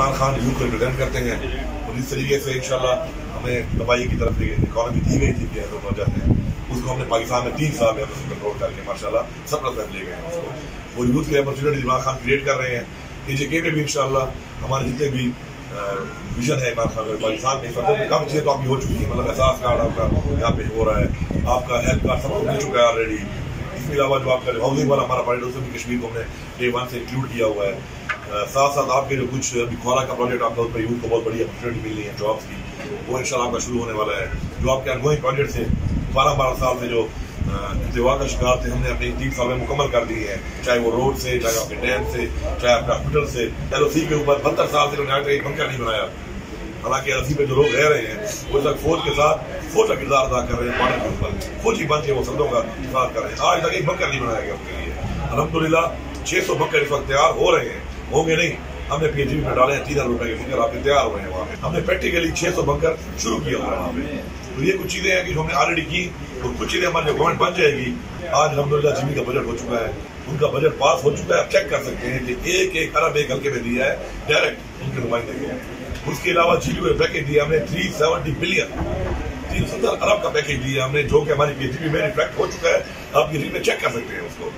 Imran Khan youth को represent करते हैं और इस तरीके से इंशाल्लाह हमें दवाई की तरफ़ इकॉनमी गई थी कि दोनों वजह से उसको हमने पाकिस्तान में तीन साल में कंट्रोल करके माशाला सब रफ ले गए हैं उसको। वो यूथ की अपॉर्चुनिटी इमरान खान क्रिएट कर रहे हैं। ए जे के में भी इंशाल्लाह हमारे जितने भी विजन है इमरान खान पाकिस्तान में सब काफ़ी चीज़ें आपकी हो चुकी है। मतलब एहसास कार्ड आपका यहाँ पे हो रहा है। आपका हेल्थ कार्ड सब मिल चुका है ऑलरेडी इसके अलावा जो आपका हाउसिंग वाला हमारा प्रोजेक्ट उसमें भी कश्मीर को हमने डे वन से इंक्लूड किया हुआ है। साथ साथ आपके जो कुछ अभी खोला का प्रोजेक्ट आपका उस पर यूथ को बहुत बड़ी अपॉर्चुनिटी मिल रही है जॉब्स की। वो इंशाल्लाह आपका शुरू होने वाला है। जो आपके अनगोइंग प्रोजेक्ट से बारह बारह साल से जो इंतवा का शिकार थे, हमने अपने तीन साल में मुकम्मल कर दिए हैं। चाहे वो रोड से, चाहे आपके डैम से, चाहे आपके हॉस्पिटल से। एल के ऊपर बहत्तर साल से उन्होंने एक बंकर नहीं बनाया। हालाँकि एल पे जो लोग रह रहे हैं, वो तक फौज के साथ, फौज का किरदार अदा कर रहे हैं बॉर्डर के ऊपर। फौजी बन के वो सदों का किरदार कर रहे हैं। आज तक एक बंकर नहीं बनाया गया उनके लिए। अलहमदुल्ला छह सौ बंकर इस वक्त तैयार हो रहे हैं। होंगे नहीं। हमने पीएचडी में डाले तीन हज़ार रुपए के आपके तैयार हो रहे हैं वहाँ पे। हमने प्रैक्टिकली छह सौ बंकर शुरू किया हुआ है वहाँ पे। तो ये कुछ चीज़ें हैं कि हमने ऑलरेडी की, और कुछ चीज़ें हमारी गवर्नमेंट बन जाएगी। आज अलहमदुल्ला जिमी का बजट हो चुका है। उनका बजट पास हो चुका है। आप चेक कर सकते हैं कि एक एक अरब एक हल्के में दिया है। डायरेक्ट उनके नुमाइंदे को उसके अलावा जीडी में पैकेज दिया हमने थ्री सेवेंटी बिलियन तीन सत्तर अरब का पैकेज दिया हमने, जो कि हमारी पीएचडी में रिफ्लेक्ट हो चुका है। आप ये में चेक कर सकते हैं उसको।